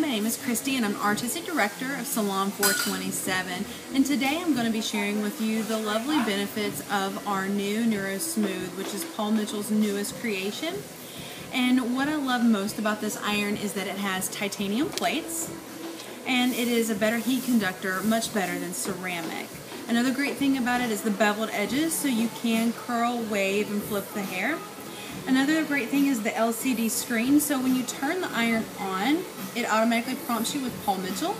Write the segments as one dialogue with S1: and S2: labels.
S1: my name is Christy and I'm Artistic Director of Salon 427 and today I'm going to be sharing with you the lovely benefits of our new NeuroSmooth which is Paul Mitchell's newest creation. And what I love most about this iron is that it has titanium plates and it is a better heat conductor, much better than ceramic. Another great thing about it is the beveled edges so you can curl, wave, and flip the hair. Another great thing is the LCD screen. So when you turn the iron on, it automatically prompts you with Paul Mitchell.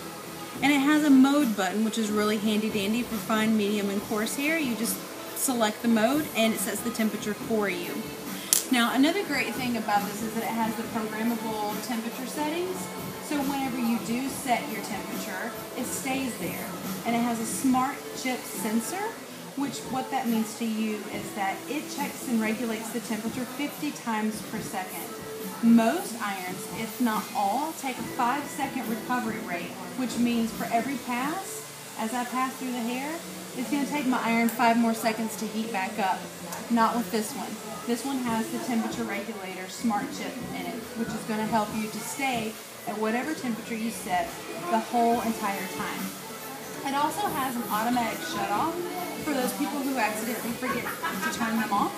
S1: And it has a mode button, which is really handy dandy for fine, medium, and coarse hair. You just select the mode and it sets the temperature for you. Now, another great thing about this is that it has the programmable temperature settings. So whenever you do set your temperature, it stays there. And it has a smart chip sensor which what that means to you is that it checks and regulates the temperature 50 times per second. Most irons, if not all, take a 5 second recovery rate, which means for every pass, as I pass through the hair, it's going to take my iron 5 more seconds to heat back up. Not with this one. This one has the temperature regulator smart chip in it, which is going to help you to stay at whatever temperature you set the whole entire time. It also has an automatic shut off for those people who accidentally forget to turn them off.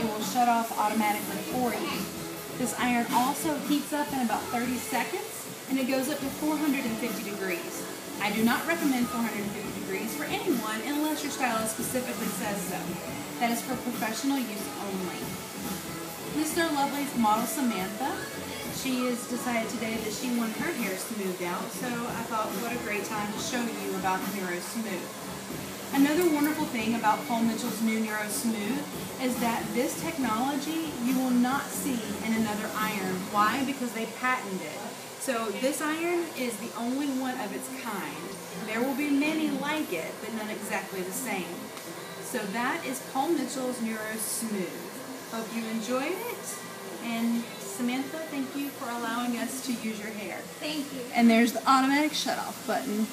S1: It will shut off automatically for you. This iron also heats up in about 30 seconds and it goes up to 450 degrees. I do not recommend 450 degrees for anyone unless your stylist specifically says so. That is for professional use only. This is model Samantha she has decided today that she wanted her hair smoothed out, so I thought what a great time to show you about the Neuro Smooth. Another wonderful thing about Paul Mitchell's new Neuro Smooth is that this technology you will not see in another iron. Why? Because they patented it. So this iron is the only one of its kind. There will be many like it, but not exactly the same. So that is Paul Mitchell's Neuro Smooth. Hope you enjoyed it. And Samantha, thank you for allowing us to use your hair.
S2: Thank you.
S1: And there's the automatic shut off button.